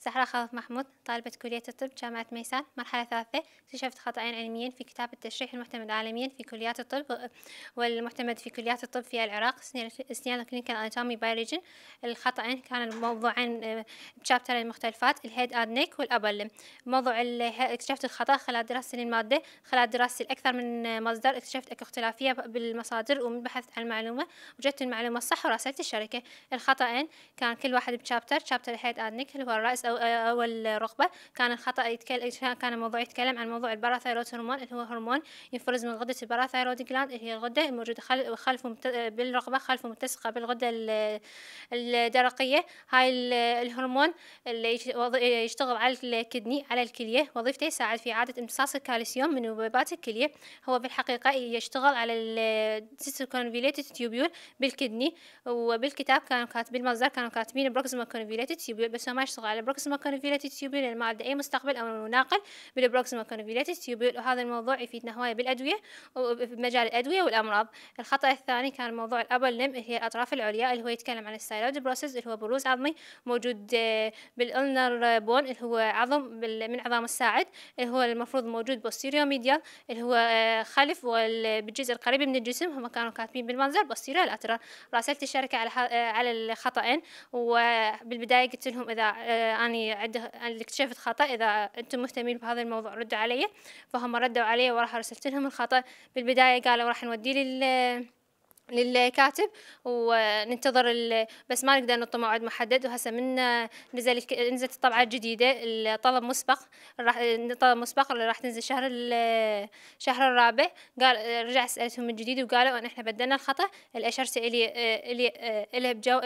زهرة خالد محمود طالبة كلية الطب جامعة ميسان مرحلة ثالثة. اكتشفت خطأين علميين في كتاب التشريح المعتمد عالميا في كليات الطب والمعتمد في كليات الطب في العراق Snell's Clinical Anatomy by Regions الخطأين كان الموضوعين بشابترين مختلفات ال head and neck وال upper limb موضوع اكتشفت الخطأ خلال دراستي للمادة. خلال دراستي لأكثر من مصدر اكتشفت اكو اختلافية بالمصادر ومن بحثت عن المعلومة وجدت المعلومة الصح وراسلت الشركة. الخطأين كان كل واحد ب chapter chapter ال head and neck اللي هو الرأس أو, أو الرقبة كان الخطأ يتكلم كان الموضوع يتكلم عن موضوع ال parathyroid hormone اللي هو هرمون ينفرز من غدة ال parathyroid gland اللي هي الغدة الموجودة خلف بالرقبة خلف ملتصقة بالغدة الدرقية. هاي الهرمون اللي يشتغل على ال kidney على الكلية. وظيفته يساعد في إعادة امتصاص الكالسيوم من نبيبات الكلية. هو بالحقيقة يشتغل على ال distal convoluted tubule بال kidney. وبالكتاب كانوا كاتبين المصدر كانوا كاتبين proximal convoluted tubule بس هو ما يشتغل على proximal convoluted tubule لأن ما عنده أي مستقبل أو ناقل بال proximal convoluted tubule وهذا الموضوع يفيدنا هواية بالأدوية وبمجال الأدوية والأمراض. الخطأ الثاني كان موضوع ال upper limb هي الأطراف العليا اللي هو يتكلم عن ال styloid process اللي هو بروز عظمي موجود بال ulnar bone اللي هو عظم من عظام الساعد اللي هو المفروض موجود posteromedial اللي هو خلف بالجزء القريب من الجسم هم كانوا كاتبين بالمنظر بوستيريو الأترا راسلت الشركة على على الخطأين وبالبداية قلت لهم إذا أني عند اكتشفت خطأ إذا أنتم مهتمين بهذا الموضوع ردوا علي. فهم ردوا علي وراح رسلت لهم الخطأ. بالبداية قالوا راح نودي لي للكاتب وننتظر بس ما نقدر نعطي موعد محدد وهسه من نزل نزلت الطبعة الجديدة الطلب مسبق راح طلب مسبق اللي راح تنزل شهر الشهر الرابع. قال رجع سألتهم من جديد وقالوا إن إحنا بدلنا الخطأ الاشرت الي الي إلي بجو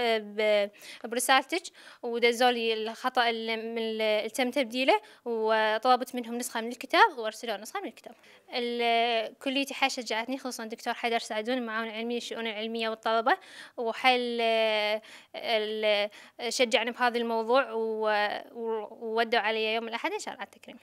برسالتك ودزولي الخطأ اللي تم تبديله وطلبت منهم نسخة من الكتاب وارسلوا نسخة من الكتاب. كليتي حيل شجعتني خصوصا الدكتور حيدر سعدون المعاون العلمي الشؤون العلمية والطلبة وحيل شجعني بهذا الموضوع وودوا علي يوم الأحد إن شاء الله. على التكريم